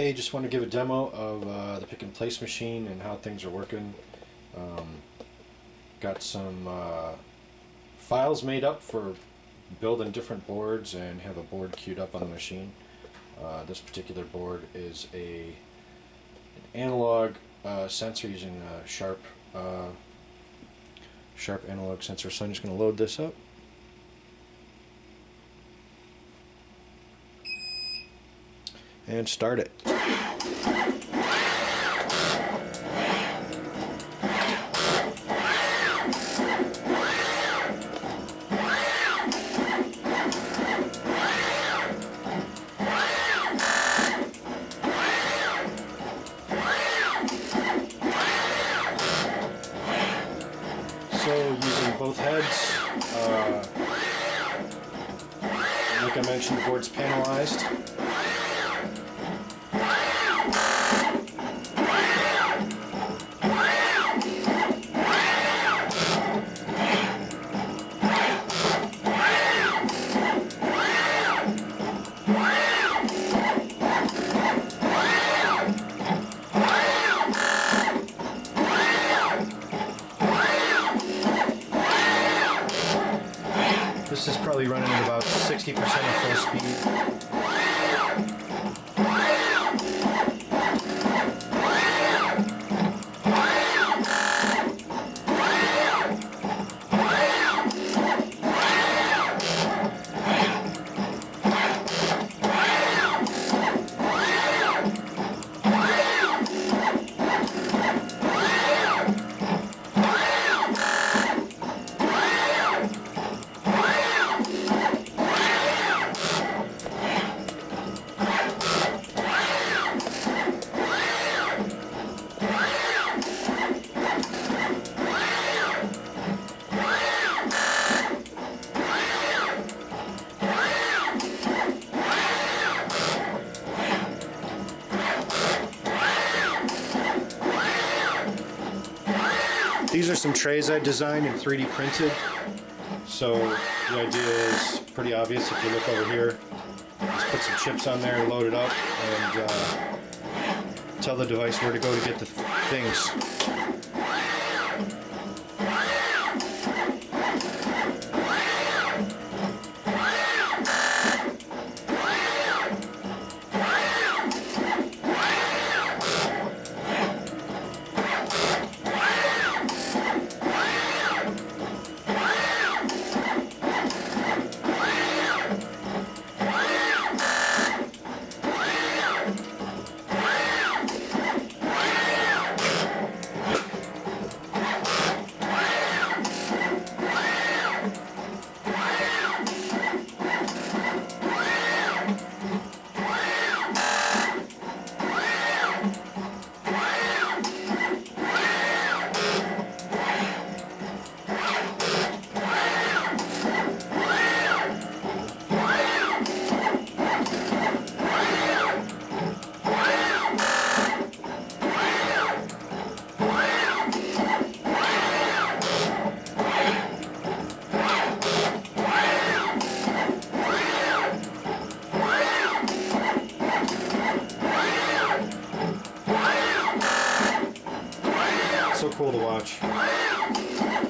Hey, just want to give a demo of uh, the pick and place machine and how things are working. Um, got some uh, files made up for building different boards and have a board queued up on the machine. Uh, this particular board is a an analog uh, sensor using a sharp uh, sharp analog sensor. So I'm just going to load this up. And start it. So using both heads, uh, like I mentioned, the board's panelized. 60% of full speed. These are some trays I designed and 3D printed. So the idea is pretty obvious if you look over here. Just put some chips on there, load it up, and uh, tell the device where to go to get the th- things. Cool to watch.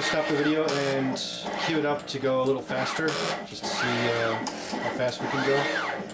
I'm gonna stop the video and queue it up to go a little faster, just to see uh, how fast we can go.